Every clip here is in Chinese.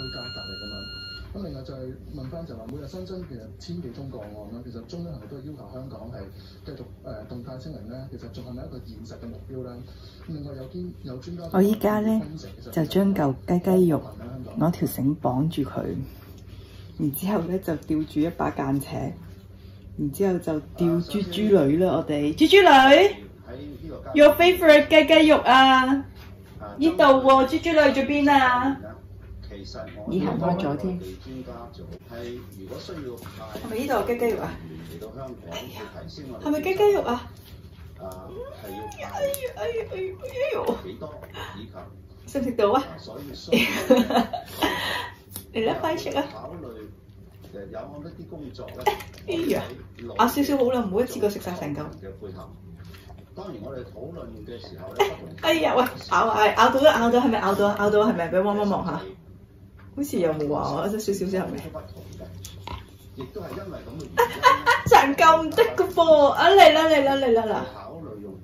居家隔離咁樣。咁另外就係問翻就話每日新增其實千幾宗個案啦，其實中央係咪都係要求香港係繼續誒、呃、動態清零咧？其實仲係咪一個現實嘅目標咧？另外有啲有專家我依家咧就將嚿雞雞肉攞條繩綁住佢，然之後咧就吊住一把間尺，然之後就吊豬豬女啦，我哋豬豬女，your favourite 雞雞肉啊！呢度喎，豬豬女喺邊啊？咦，行開咗添。係咪呢度雞雞肉啊？係咪雞雞肉啊？哎呀哎呀哎呀哎呀！食唔食到啊？嚟啦，快食 啊！哎呀，咬少少好啦，唔好一次過食晒成嚿。當然我哋討論嘅時候咧，哎呀喂，咬啊咬到啦，咬到係咪咬到啊？咬到係咪？俾汪汪望下，好似有冇話我一少少先係咪？亦都係因為咁嘅成嚿唔得嘅噃，啊嚟啦嚟啦嚟啦啦！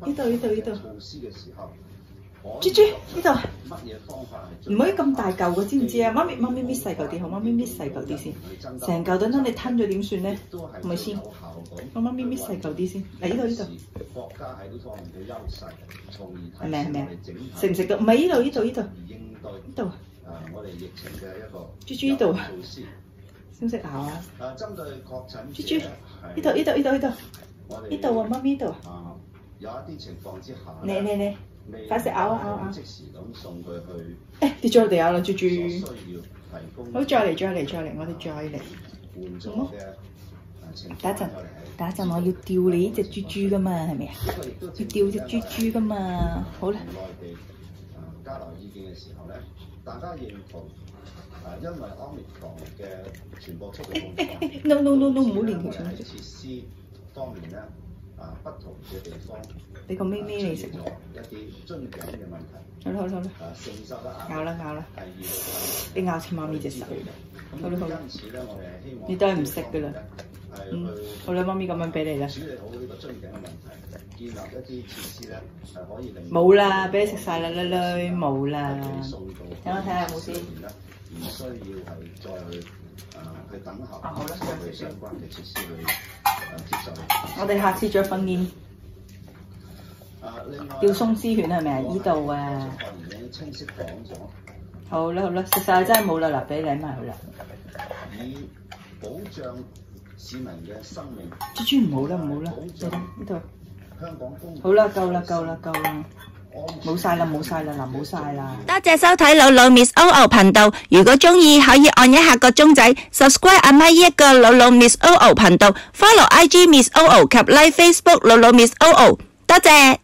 呢度呢度呢度。豬豬呢度，唔可以咁大嚿嘅，知唔知啊？媽咪媽咪搣細嚿啲好，媽咪搣細嚿啲先。成嚿等等你吞咗點算咧？係咪先？我媽咪搣細嚿啲先。嚟呢度呢度。國家喺呢方面嘅優勢，從而係咪係咪啊？食唔食到？唔係呢度呢度呢度。呢度。疫情嘅一個豬豬呢度啊？識唔識咬啊？誒，針對確診豬豬呢度呢度呢度呢度。呢度啊，媽咪呢度。啊，有一啲情況之下。你你你。快食咬啊咬啊！即時咁送佢去。誒跌咗落地咬啦，豬豬。好，再嚟再嚟再嚟，我哋再嚟。換咗嘅。等一陣，等一陣，我要吊你呢只豬豬噶嘛，係咪啊？要吊只豬豬噶嘛，好啦。交流意見嘅時候咧，大家認同啊，因為 Omicron 嘅傳播速度咁快。No no no no，唔好連條線。設施方面咧。啊，不同嘅地方，俾個咪咪你食。一啲樽頸嘅問題。好啦好啦好啦。啊，承受得咬啦咬啦。第二你咬似媽咪隻手。好啦好啦。因此咧，我哋希望。你都係唔識噶啦。嗯。好啦，媽咪咁樣俾你啦。處理好呢個樽頸嘅問題，建立一啲設施咧，係可以令。冇啦，俾你食晒啦，女女冇啦。等我睇下有冇先。唔需要係再去啊去等候。啊好啦，相關嘅設施去接受。我哋下次再訓練吊鬆獅犬係咪啊？依度啊，好啦好啦，食晒真係冇啦，嗱俾你埋佢啦。以保障市民嘅生命。豬豬唔好啦唔好啦，呢度。香港公好啦夠啦夠啦夠啦。冇晒啦，冇晒啦，嗱，冇晒啦。多谢收睇老老 Miss O O 频道，如果中意可以按一下个钟仔，subscribe 阿妈呢一个老老 Miss O O 频道，follow I G Miss O O 及 like Facebook 老老 Miss O O，多謝。